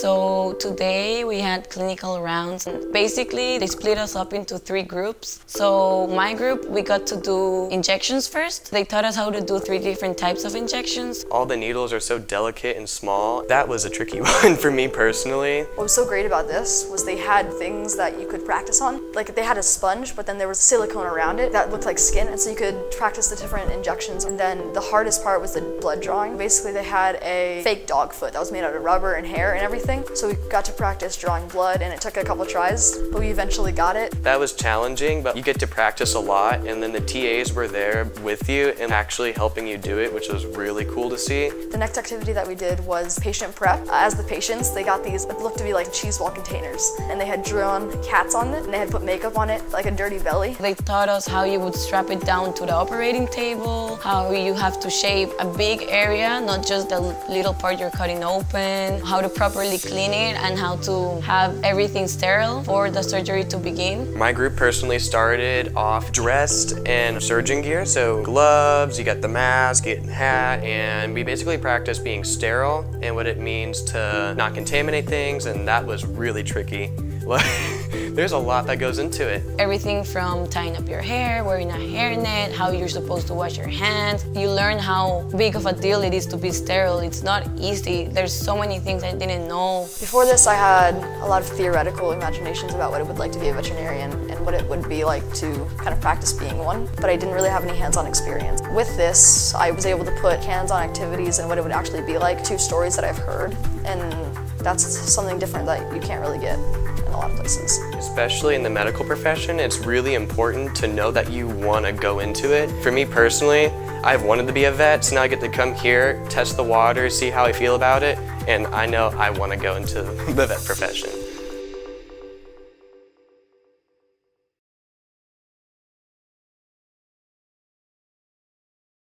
So today we had clinical rounds. And basically, they split us up into three groups. So my group, we got to do injections first. They taught us how to do three different types of injections. All the needles are so delicate and small. That was a tricky one for me personally. What was so great about this was they had things that you could practice on. Like they had a sponge, but then there was silicone around it that looked like skin, and so you could practice the different injections. And then the hardest part was the blood drawing. Basically, they had a fake dog foot that was made out of rubber and hair and everything. So we got to practice drawing blood, and it took a couple tries, but we eventually got it. That was challenging, but you get to practice a lot, and then the TAs were there with you and actually helping you do it, which was really cool to see. The next activity that we did was patient prep. As the patients, they got these, it looked to be like cheese ball containers, and they had drawn cats on it, and they had put makeup on it, like a dirty belly. They taught us how you would strap it down to the operating table, how you have to shape a big area, not just the little part you're cutting open, how to properly clean it, and how to have everything sterile for the surgery to begin. My group personally started off dressed in surgeon gear, so gloves, you got the mask, you get the hat, and we basically practiced being sterile and what it means to not contaminate things, and that was really tricky. There's a lot that goes into it. Everything from tying up your hair, wearing a hairnet, how you're supposed to wash your hands. You learn how big of a deal it is to be sterile. It's not easy. There's so many things I didn't know. Before this, I had a lot of theoretical imaginations about what it would like to be a veterinarian and what it would be like to kind of practice being one, but I didn't really have any hands-on experience. With this, I was able to put hands-on activities and what it would actually be like to stories that I've heard, and that's something different that you can't really get in a lot of places. Especially in the medical profession, it's really important to know that you want to go into it. For me personally, I've wanted to be a vet, so now I get to come here, test the water, see how I feel about it, and I know I want to go into the vet profession.